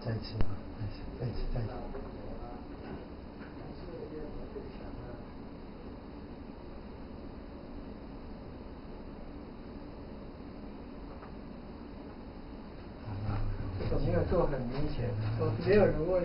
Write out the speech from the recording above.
再吃啊，再吃，再吃，再吃。没有做很明显，没有人问。